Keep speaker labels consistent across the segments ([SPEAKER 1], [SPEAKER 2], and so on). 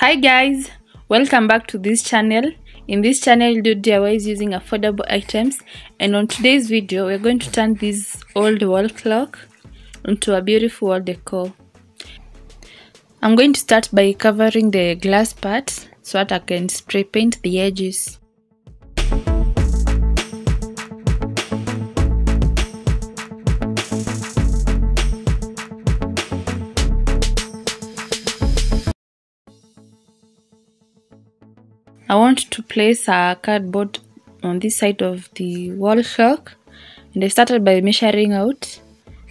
[SPEAKER 1] Hi guys, welcome back to this channel. In this channel, we do DIYs using affordable items and on today's video, we're going to turn this old wall clock into a beautiful wall decor. I'm going to start by covering the glass part so that I can spray paint the edges. I want to place a cardboard on this side of the wall clock and I started by measuring out.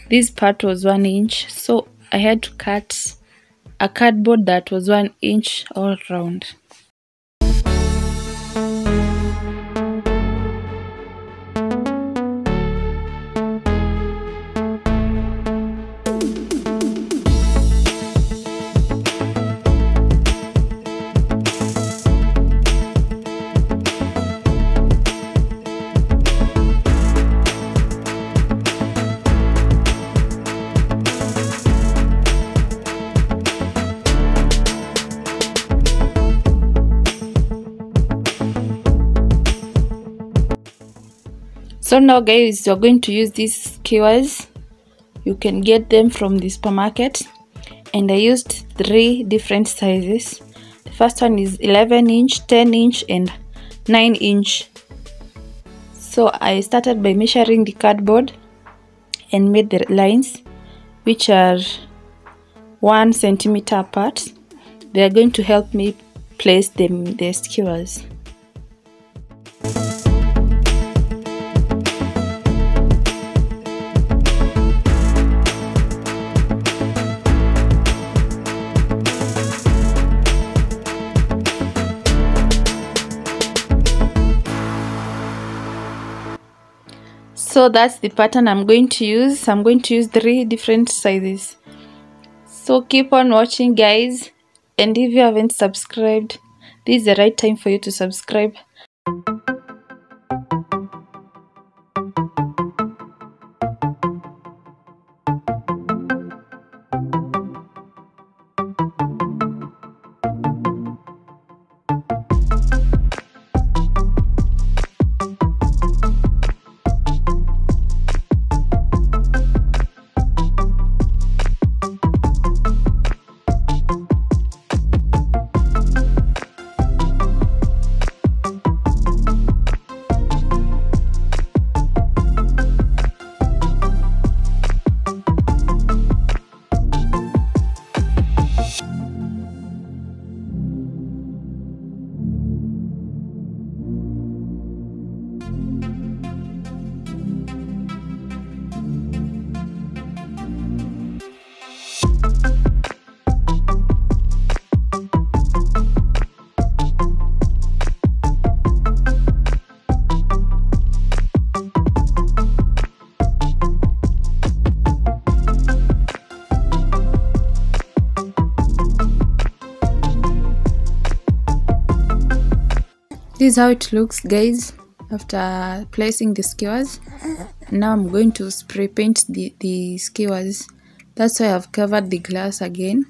[SPEAKER 1] This part was one inch so I had to cut a cardboard that was one inch all round. So now guys you're going to use these skewers you can get them from the supermarket. And i used three different sizes. The first one is 11 inch 10 inch and 9 inch. So i started by measuring the cardboard and made the lines which are one centimeter apart. They are going to help me place them the skewers so that's the pattern i'm going to use. I'm going to use three different sizes. So keep on watching guys. And if you haven't subscribed this is the right time for you to subscribe this is how it looks guys after placing the skewers. Now i'm going to spray paint the the skewers. That's why i've covered the glass again.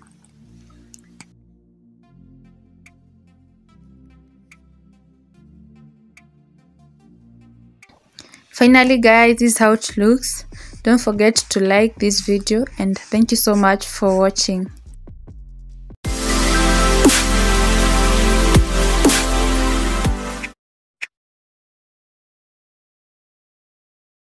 [SPEAKER 1] Finally guys this is how it looks. Don't forget to like this video and thank you so much for watching